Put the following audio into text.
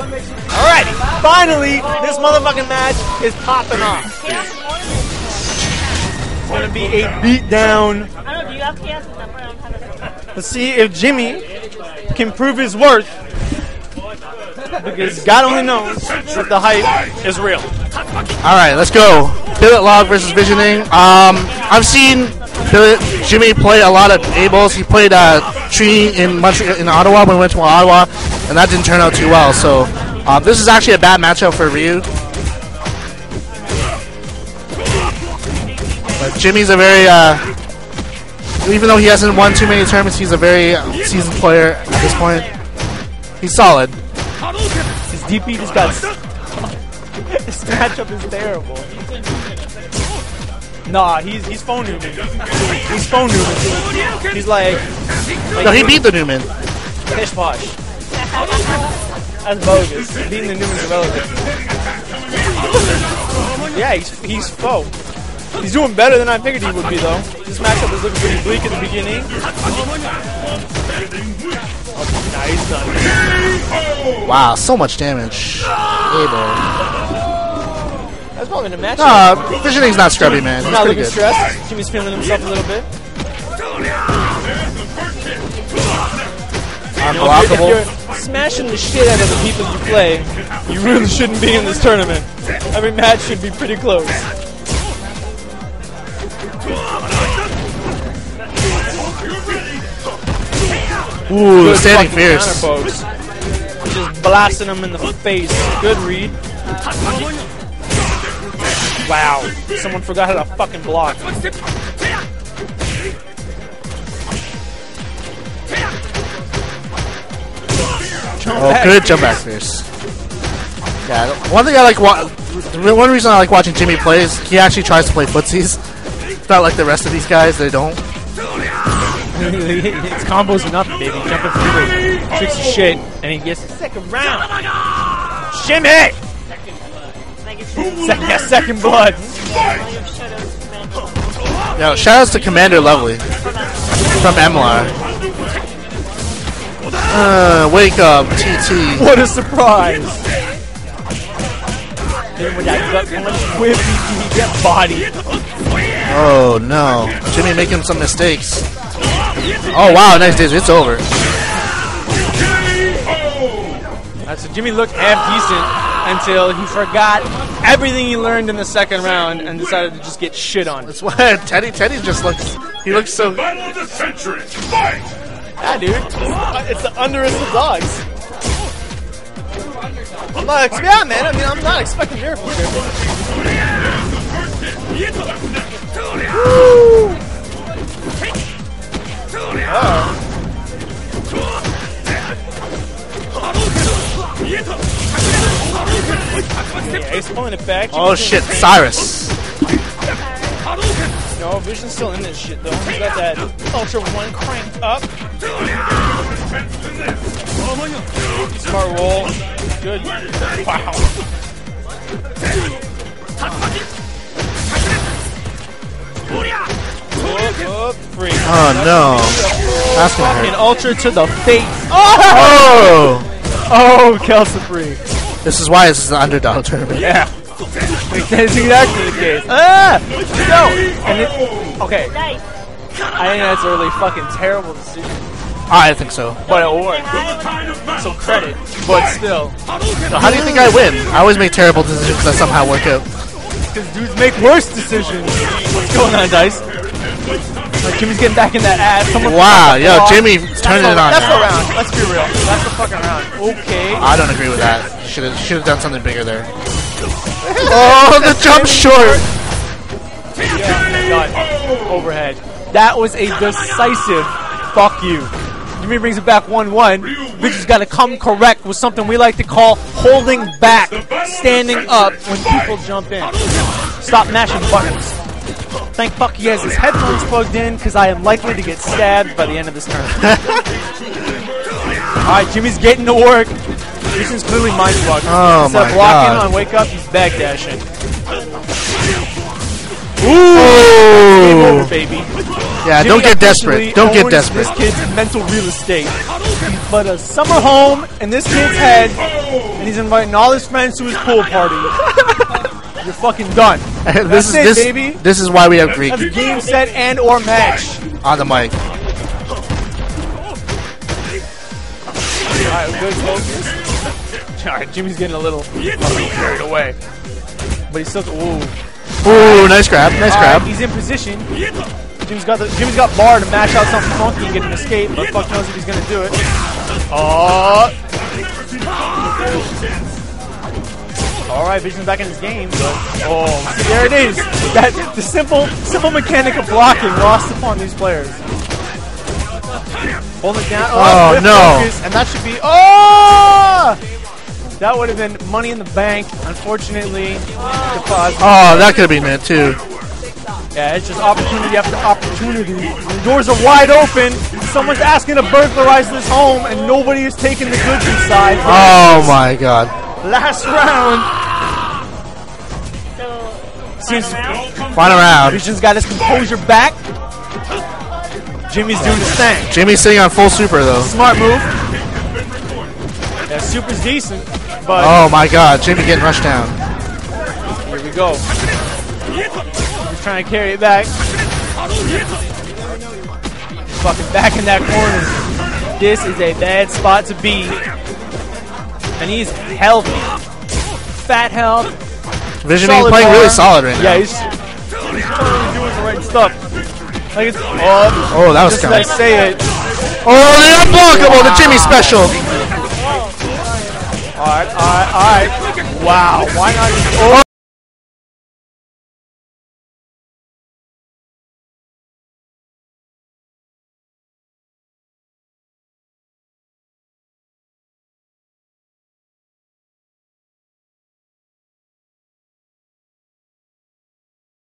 Alrighty, finally, this motherfucking match is popping off. It's gonna be a beatdown. I don't know, do you have number? Let's see if Jimmy can prove his worth. Because God only knows that the hype is real. All right, let's go. BillotLog versus Visioning. Um, I've seen Billot, Jimmy play a lot of A balls. He played uh, Tree in Montreal, in Ottawa when we went to Ottawa, and that didn't turn out too well. So um, this is actually a bad matchup for Ryu. But Jimmy's a very, uh, even though he hasn't won too many tournaments, he's a very uh, seasoned player at this point. He's solid. His DP just got. this matchup is terrible. Nah, he's he's phone Newman. He's phone Newman. He's like, like No, he beat the Newman. Pish posh. That's bogus. Beating the Newman's irrelevant. Yeah, he's he's faux. He's doing better than I figured he would be, though. This matchup was looking pretty bleak at the beginning. Oh, nice done. Wow, so much damage. Able. That's probably the matchup. Nah, Visioning's not scrubby, man. He's Not looking good. stressed. Jimmy's feeling himself a little bit. Unblockable. Smashing the shit out of the people you play, you really shouldn't be in this tournament. Every match should be pretty close. Ooh, Good standing fierce. counter, folks. Just blasting them in the face. Good read. Wow. Someone forgot how to fucking block. Oh, good jump back fierce. Yeah, one thing I like, wa- one reason I like watching Jimmy play is he actually tries to play footsies. It's not like the rest of these guys; they don't. it's combos enough, baby. Jumping through tricks of shit, and he gets the second round. Oh Shimmy! Second, yeah, second blood. Yo, shout outs to Commander Lovely from MLR. Uh, wake up, TT. What a surprise! Then with that gut punch, whip, he get bodied. Oh no, Jimmy making some mistakes. Oh wow, nice days. It's over. Uh, so Jimmy looked half decent until he forgot everything he learned in the second round and decided to just get shit on. That's why Teddy Teddy just looks. He looks so. Battle of the century. Fight! Yeah, dude. It's the underest of dogs. I'm not, ex- yeah, man. I mean, I'm not expecting miracles here. Yeah, he's pulling it back. Oh shit, Cyrus. No, Vision's still in this shit though. He's got that Ultra One cranked up. Smart roll. Good. Wow. Oh, up, up, free. Oh no. That's Fucking. Ultra to the face. Oh! Oh! Oh, Kelsa free. This is why this is the underdog tournament. Yeah. That's exactly the case. Ah! No! And it, okay. Nice. I think that's a really fucking terrible decision. I think so. But it worked. So credit. But still. So how do you think I win? I always make terrible decisions that somehow work out. Because dudes make worse decisions. What's going on, Dice? Like, Jimmy's getting back in that ass. Someone Wow, yo. Jimmy turning it on That's the round. Let's be real. That's the fucking round. Okay. I don't agree with that. Should have should have done something bigger there. Oh, the jump short. Done. Overhead. That was a decisive fuck you. Jimmy brings it back 1-1. Victor's got to come correct with something we like to call holding back, standing up when people jump in. Stop mashing buttons. Thank fuck he has his headphones plugged in because I am likely to get stabbed by the end of this turn. Alright, Jimmy's getting to work. Vision's clearly mind fucked. Oh Instead my of blocking God. on wake up, he's back dashing. Ooh. Over, Baby. Yeah, Jimmy don't get desperate. Don't get desperate. This kid's mental real estate. But a summer home in this kid's head, and he's inviting all his friends to his pool party. You're fucking done. this is it, this, baby. this is why we have Greek That's game, set, and or match. on the mic. All right, good focus. All right, Jimmy's getting a little, a little carried away, but he's still. Ooh. Ooh, nice grab, nice All right, grab. he's in position. Jimmy's got the Jimmy's got bar to mash out something funky and get an escape, but fuck knows if he's gonna do it. Oh. All right, Vision's back in his game, but oh, there it is. That the simple simple mechanic of blocking lost upon these players. Hold it down. Oh, oh whip no. focus, and that should be oh. That would have been money in the bank. Unfortunately, deposit. Oh, that could have been it too. Yeah, it's just opportunity after opportunity. The doors are wide open. Someone's asking to burglarize this home, and nobody is taking the goods inside. Oh my god. Last round. So, Seems round? Final round. Vision's got his composure back. Jimmy's doing his thing. Jimmy's sitting on full super though. Smart move. Yeah, super's decent, but Oh my god, Jimmy getting rushed down. here we go. He's trying to carry it back. Fucking back in that corner. This is a bad spot to be. And he's healthy. Fat health. Visioning solid playing bar. really solid right Yeah, now. he's, he's totally doing the right stuff. Like it's, oh, Oh, that was as I say it. Oh, the unblockable, the Jimmy special. Alright, alright, alright. Wow, why not oh,